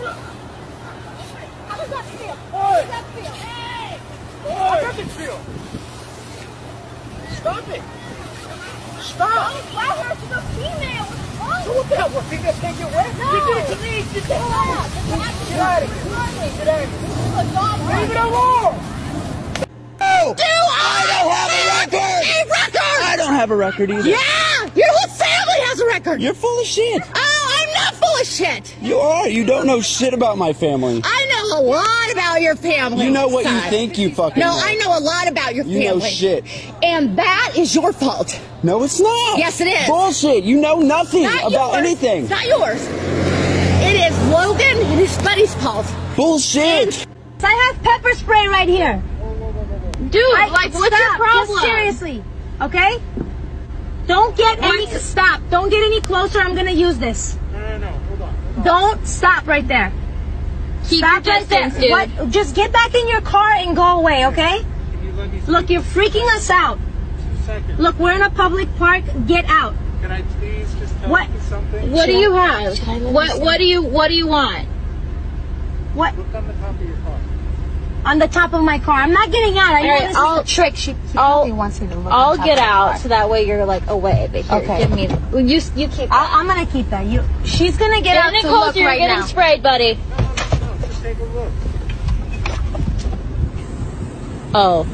How does that feel? How does that feel? Hey! How does it feel? Stop it! Stop! Don't allow her female! What's wrong? So what the hell? Can't get wet? You did to me! Get the hell! Get out of here! Get out! Leave it alone! No! I don't have a record! A record! I don't have a record either. Yeah! Your whole family has a record! You're full of shit! I I'm not full of shit! You are. You don't know shit about my family. I know a lot about your family. You know what you think you fucking No, know. I know a lot about your family. You know shit. And that is your fault. No, it's not. Yes, it is. Bullshit. You know nothing Not about yours. anything. It's not yours. It is Logan and his buddy's fault. Bullshit. I have pepper spray right here. Dude, I, like, what's your problem? Just seriously, okay? Don't get any. Stop. Don't get any closer. I'm gonna use this. No, no, no. Hold on. Don't stop right there. Keep Stop your right there. dude. What? Just get back in your car and go away, okay? You let me speak Look, you're freaking us out. two? Look, we're in a public park. Get out. Can I please just tell What? you something? What do you have? What What do you What do you want? What? Look on the top of your car. On the top of my car. I'm not getting out. I know Alright, this I'll- is a trick. She, she I'll- wants me to look. I'll get out car. so that way you're like away. But here, Okay. give me. You you keep. I, I'm gonna keep that. You. She's gonna get Get out any to look closer, you're right getting now. sprayed, buddy. No, no, no. Just take a look. Oh.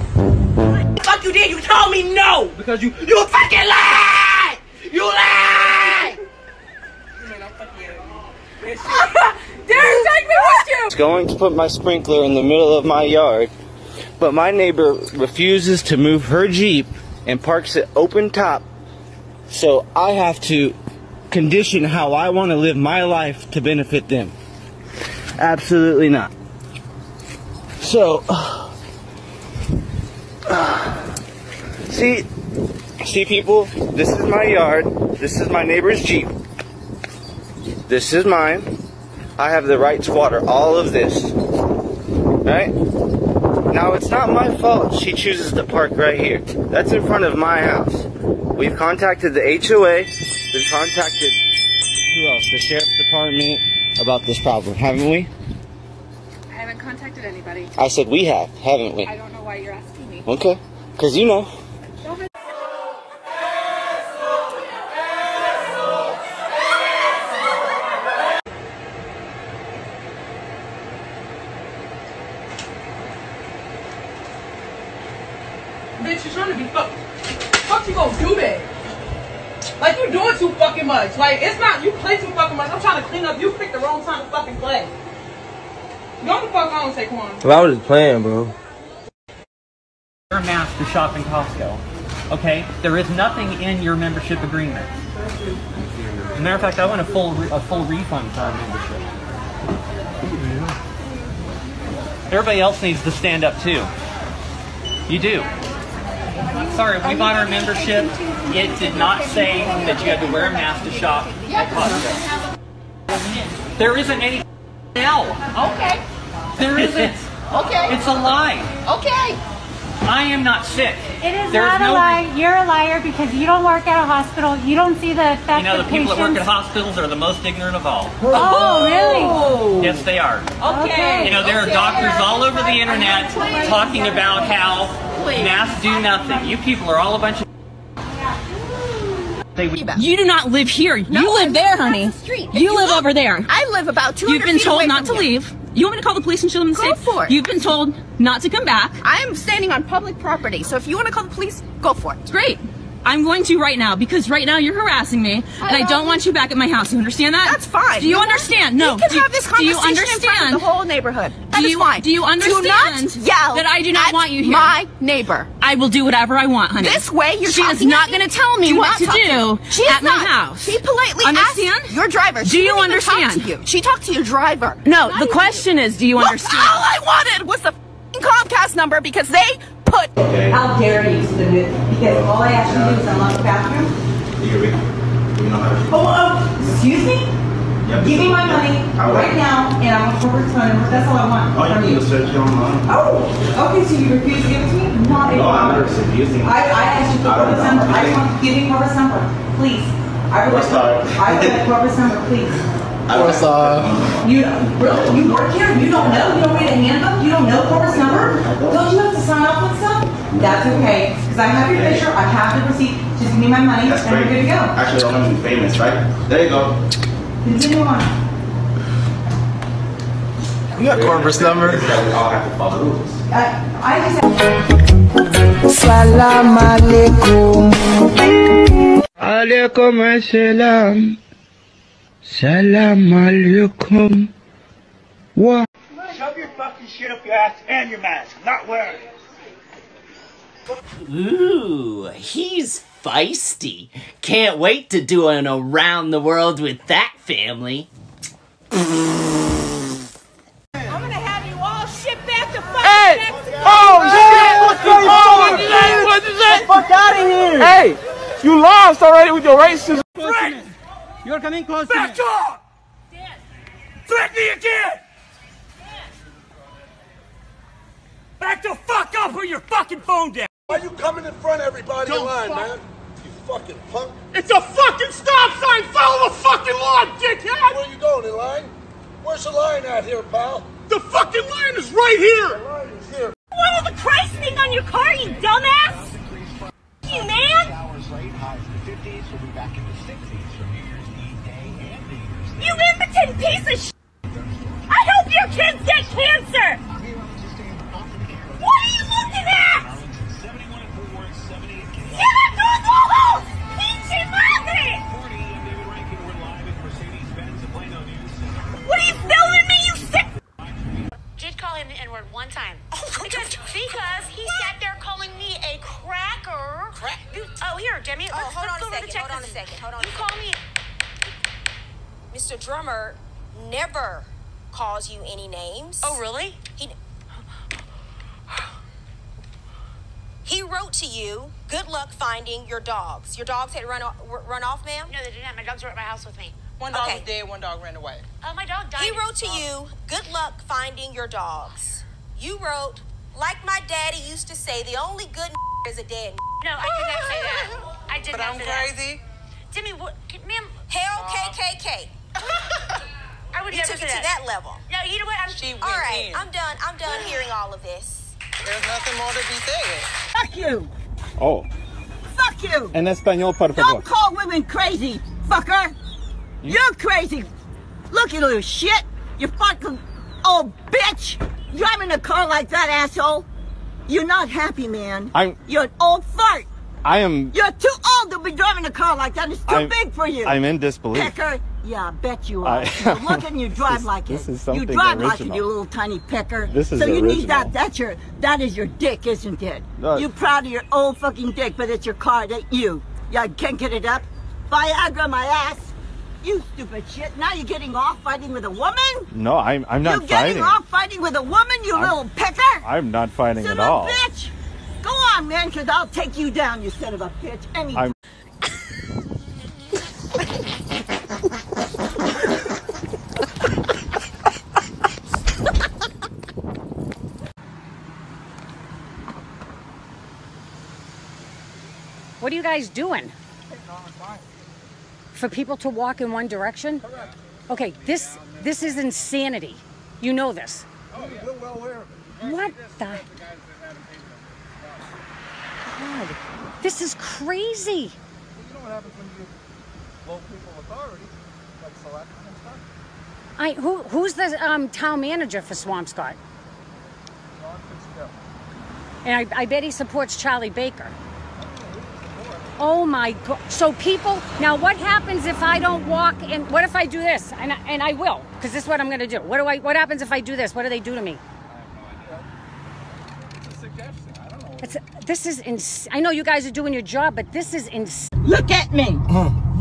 fuck you did? You told me no because you you fucking lied. You lied. Darren, take me with you. was going to put my sprinkler in the middle of my yard, but my neighbor refuses to move her Jeep and parks it open top. So I have to condition how I want to live my life to benefit them. Absolutely not. So, see, see people, this is my yard. This is my neighbor's Jeep. This is mine. I have the right to water all of this. Right? Now, it's not my fault she chooses to park right here. That's in front of my house. We've contacted the HOA. We've contacted, who else? The Sheriff's Department about this problem, haven't we? I haven't contacted anybody. I said we have, haven't we? I don't know why you're asking me. Okay. Because you know. Bitch, you're trying to be fuck. Fuck you gonna do that? Like you doing too fucking much. Like it's not you play too fucking much. I'm trying to clean up. You picked the wrong time to fucking play. Go the fuck on, Saquon. Well, I was just playing, bro. Wear a mask to shop in Costco. Okay? There is nothing in your membership agreement. As a matter of fact, I want a full re- a full refund for our membership. Everybody else needs to stand up too. You do. Sorry, we bought our membership. It did not say that you had to wear a mask to shop at Costco. There isn't any L. Okay. There isn't. Okay. It's a lie. Okay. I am not sick. It is There's not no a lie. You're a liar because you don't work at a hospital. You don't see the effect You know, the of people that work at hospitals are the most ignorant of all. Oh, really? Oh. Yes, they are. Okay. You know, there are doctors all over the internet talking about how masks do nothing. You people are all a bunch of. They You do not live here. you No, live I'm there, honey. the street. You, you live look, over there. I live about 200 You've been feet told away not to from you. leave. You want me to call the police and show them the Go safe? for it. You've been told not to come back. I am standing on public property, so if you want to call the police, go for it. Great. I'm going to right now because right now you're harassing me, and I don't- don't want you back at my house. You understand that? That's fine. Do you know what? understand? No. We can do, have this do you conversation in front understand? of the whole neighborhood. That do is you, fine. Do you understand Do not yell that I do not at want you here? my neighbor. I will do whatever I want, honey. This way, you're She is talking not at me. going to tell me Do what to do me. She is at my not. house. She politely Understand? asked your driver. Do you didn't talk understand? to you. She talked to your driver. No, Not the even question is, do you Look, understand? all I wanted was the f***ing Comcast number because they put. Okay. How dare you submit, because all I asked you to do is unlock the bathroom? Oh, oh, excuse me? Give me my money right now, and I'm gonna corporate phone number, that's all I want from you. search it online. Oh, okay, so you refuse to give it to me? Not a problem. refusing. I, I asked you for I don't corporate number, I just want, give me corporate number, please. I would What's like, that? I would like corporate number, please. What's up? You, really, you work here, you don't know, you don't read a handbook, you don't know corporate number? Don't you have to sign off on stuff? That's okay, because I have your picture, I have the receipt, just give me my money, That's and we're great. good to go. Actually, I want to be famous, right? There you go. Continue on. You got Corvus number. We all have to follow. Uh, I just Salam alaikum. Alaikum assalam. Salam alaikum. What? Shove your fucking shit up your ass and your mask. I'm not wearing it. Ooh, he's feisty. Can't wait to do an around the world with that family. I'm gonna have you all shipped back to fucking Hey! Mexico. Oh shit! What's going on? What is that? What is that? Fuck out of here! Hey, you lost already with your racism. You're coming close Back to me. Off! Threaten me again! Back the fuck up or your fucking phone down! Why are you coming in front of everybody Don't in line, fuck- man? You fucking punk. It's a fucking stop sign! Follow the fucking law, dickhead! Where you going, in line? Where's the line at here, pal? The fucking line is right here! The line is here. What is the Christ thing on your car, you dumbass? You man? You impotent piece of sh! I hope your kids get cancer! Mr. Drummer never calls you any names. Oh, really? He, he wrote to you, good luck finding your dogs. Your dogs had run, off, run off, ma'am? No, they did not. My dogs were at my house with me. One dog was dead, one dog ran away. Oh, my dog died. He wrote to you, good luck finding your dogs. You wrote, like my daddy used to say, the only good is a dead No, I did not say that. I did But not I'm say that. crazy. Demi, what, ma'am? Hell KKK. I would You never took it to that level. No, you know what? I'm. All right, I'm done. I'm done hearing all of this. There's nothing more to be said. Fuck you! Oh, Fuck you! en español, por favor. Don't call women crazy, fucker! You're crazy! Look, at you little shit! You fucking old bitch! Driving a car like that, asshole! You're not happy, man. I'm. You're an old fart! I am. You're too old to be driving a car like that. It's too I'm- big for you. I'm in disbelief. Pecker. Yeah, I bet you are. I- you look and you drive like this it. is something you drive like it, original. you little tiny pecker. This is so you need that. That's your. That is your dick, isn't it? No. You proud of your old fucking dick, but it's your car. It ain't you. Yeah, I can't get it up. Viagra, my ass. You stupid shit. Now you're getting off fighting with a woman. No, I'm. I'm not you getting fighting. off fighting with a woman, you I'm- little pecker. I'm not fighting Son at all. bitch. Go on, man, because I'll take you down, you son of a bitch. Any I'm. Guys doing? For people to walk in one direction? Okay, this this is insanity. You know this. What the? God, this is crazy. You know what happens when you give low people authority, like selectmen and stuff? I who who's the um, town manager for Swampscott? John Fitzgerald. And I, I bet he supports Charlie Baker. Oh my god! So people now, what happens if I don't walk? And what if I do this? And I, and I will, because this is what I'm going to do. What do I? What happens if I do this? What do they do to me? It's a suggestion. I don't know. It's this is ins- I know you guys are doing your job, but this is ins- Look at me.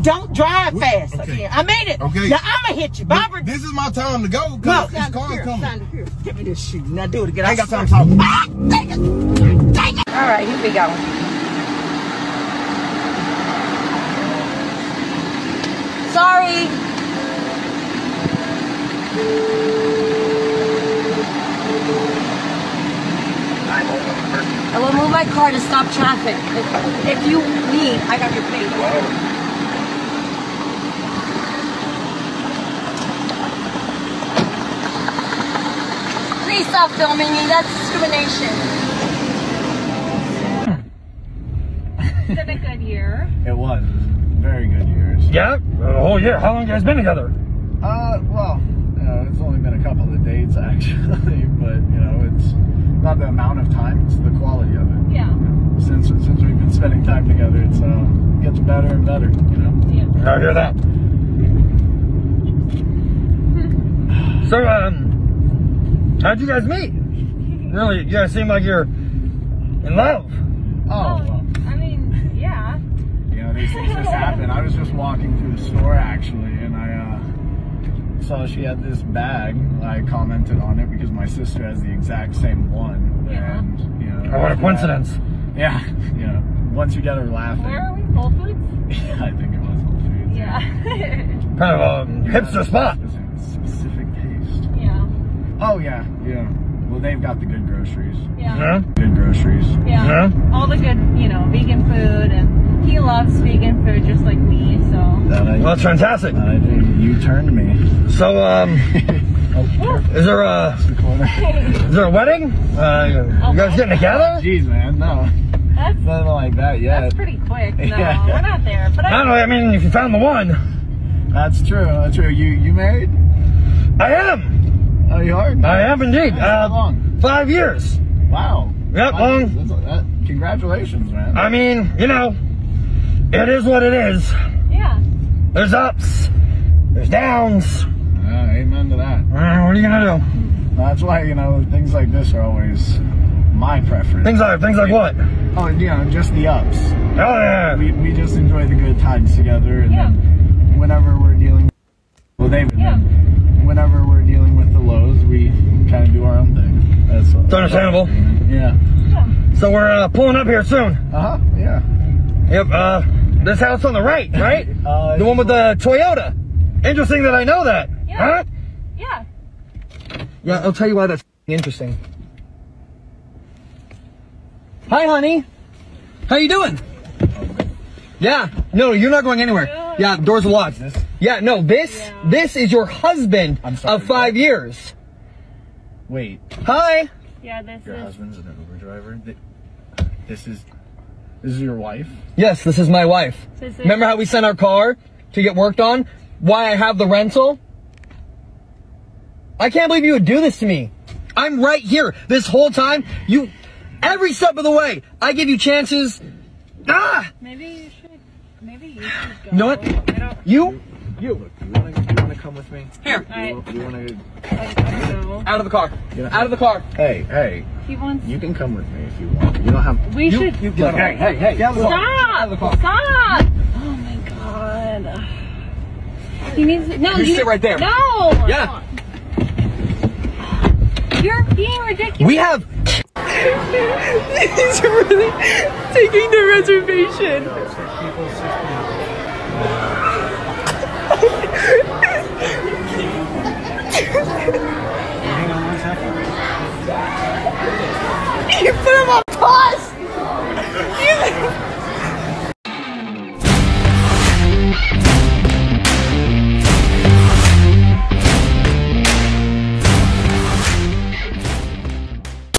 Don't drive fast again. I made it. Okay. Now I'm gonna hit you, Barbara. This is my time to go No, because this stand car's coming. stand here. Give me this shoe. Now do it again. I ain't got time to talk. Ah, dang it. Dang it. All right, here we go. Sorry. I will move my car to stop traffic. If, if you need, I got your paper. Please stop filming me. That's discrimination. Is it a good year? It was. It was very good years. Yeah? Oh, yeah. How long you guys been together? Uh, well, you know, it's only been a couple of dates actually, but you know, it's not the amount of time; it's the quality of it. Yeah. Since since we've been spending time together, it's uh gets better and better. You know. I hear that. So, um, how'd you guys meet? Really, you guys seem like you're in love. Oh, well, I mean, yeah. you know, these things just happen. I was just walking through the store actually, and I uh, saw she had this bag. I commented on it because my sister has the exact same one. Yeah. And, you know, Oh, what a coincidence. that- yeah, you know, once you get her laughing. Where are we? Whole Foods? Yeah, I think it was Whole Foods. Yeah. Kind of a hipster spot. Specific taste. yeah. Oh yeah, yeah. Well, they've got the good groceries. Yeah. Yeah? Good groceries. Yeah. All the good, you know, vegan food, and he loves vegan food just like me. So. That I, Well, that's fantastic. that I did. You turned me. So, um, is there a is there a wedding? Uh, you guys getting together? Jeez, man, no. That's Nothing like that yet. that's pretty quick. No, Yeah. we're not there. But I don't know. I mean, if you found the one, That's true. That's true. You you married? I am. Oh, you are? I have indeed. How Uh, long? five years. Wow. Yep. Wow, Long. that's- that- congratulations, man. I mean, you know, it is what it is. yeah. There's ups, there's downs. Yeah, amen to that. Uh, what are you gonna do? That's why you know things like this are always my preference. Things like things like what? Oh, you know, just the ups. Oh yeah. We, we just enjoy the good times together, and Yeah. then whenever we're dealing, well, they've Yeah. whenever we're dealing with the lows, we kind of do our own thing. That's It's understandable. yeah. So we're uh, pulling up here soon. Uh huh. Yeah. Yep. Uh, this house on the right, right? Uh, the one with the Toyota. Interesting that I know that. Yeah. Huh? Yeah. Yeah, I'll tell you why that's interesting. Hi, honey. How you doing? Yeah. No, you're not going anywhere. Yeah, doors are locked. Yeah, no, this this is your husband sorry, of five years. Wait. Hi. Yeah. This Your is. husband's an Uber driver. This is this is your wife. Yes, this is my wife. So is Remember how we sent our car to get worked on? Why I have the rental? I can't believe you would do this to me. I'm right here this whole time. You, every step of the way, I give you chances. Ah! Maybe you should. Maybe you should go. You know what? You, You. Look, you want to you want to come with me? Here. I, You, you want to? I, I don't know. out of the car. Yeah. Out of the car. Hey, hey. He wants. You can come with me if you want. You don't have. We You- should. you- hey, hey, hey. Get out of the car. Stop! Out of the car. Stop! Oh my god. He needs to, no. You you sit right there. No. Yeah. You're being ridiculous. We have. He's really taking the reservation. You put him on pause.